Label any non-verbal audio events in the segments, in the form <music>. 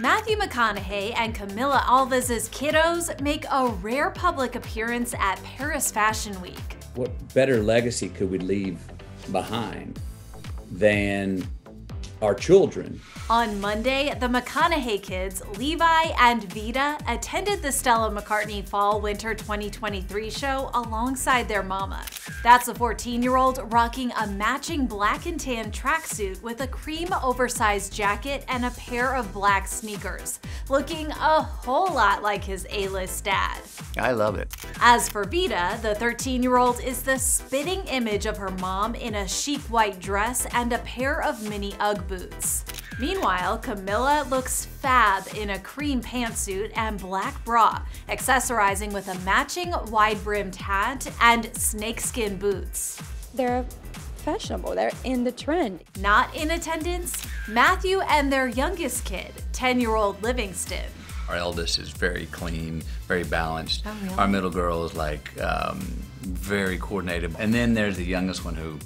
Matthew McConaughey and Camila Alves's kiddos make a rare public appearance at Paris Fashion Week. What better legacy could we leave behind than our children. On Monday, the McConaughey kids, Levi and Vida, attended the Stella McCartney Fall Winter 2023 show alongside their mama. That's a 14 year old rocking a matching black and tan tracksuit with a cream oversized jacket and a pair of black sneakers, looking a whole lot like his A list dad. I love it. As for Vida, the 13 year old is the spitting image of her mom in a chic white dress and a pair of mini Ugg boots. Meanwhile, Camila looks fab in a cream pantsuit and black bra, accessorizing with a matching wide-brimmed hat and snakeskin boots. They're fashionable, they're in the trend. Not in attendance, Matthew and their youngest kid, 10-year-old Livingston. Our eldest is very clean, very balanced. Oh, really? Our middle girl is like um, very coordinated. And then there's the youngest one who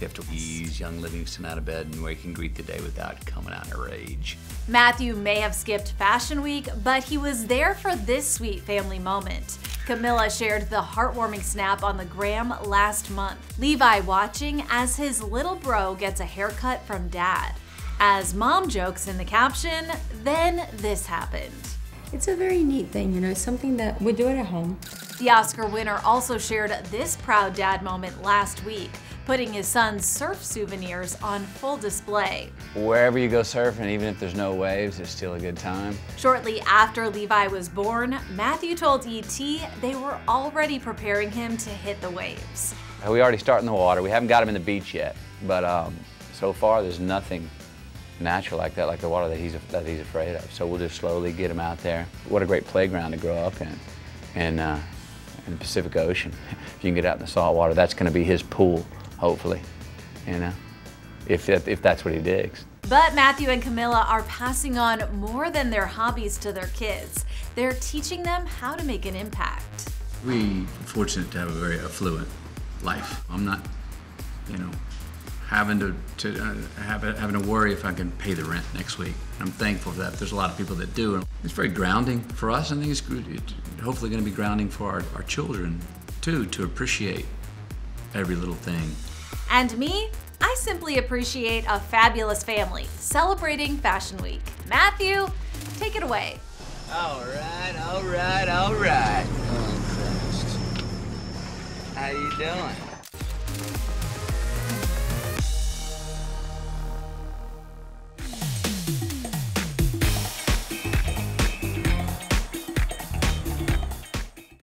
you have to ease young Livingston out of bed and where he can greet the day without coming out in a rage. Matthew may have skipped Fashion Week, but he was there for this sweet family moment. Camila shared the heartwarming snap on the gram last month. Levi watching as his little bro gets a haircut from dad. As mom jokes in the caption, then this happened. It's a very neat thing, you know, something that we do it at home. The Oscar winner also shared this proud dad moment last week, putting his son's surf souvenirs on full display. Wherever you go surfing, even if there's no waves, it's still a good time. Shortly after Levi was born, Matthew told ET they were already preparing him to hit the waves. We already start in the water. We haven't got him in the beach yet, but um, so far there's nothing natural like that, like the water that he's that he's afraid of. So we'll just slowly get him out there. What a great playground to grow up in, and uh, in the Pacific Ocean. <laughs> If you can get out in the salt water, that's going to be his pool, hopefully. You know, if that, if that's what he digs. But Matthew and Camila are passing on more than their hobbies to their kids. They're teaching them how to make an impact. We are fortunate to have a very affluent life. I'm not, you know, having to, to uh, have, having to worry if I can pay the rent next week. I'm thankful for that. There's a lot of people that do. And it's very grounding for us. I think it's, it's hopefully going to be grounding for our, our children too, to appreciate every little thing. And me, I simply appreciate a fabulous family celebrating Fashion Week. Matthew, take it away. All right, all right, all right. Oh, How you doing?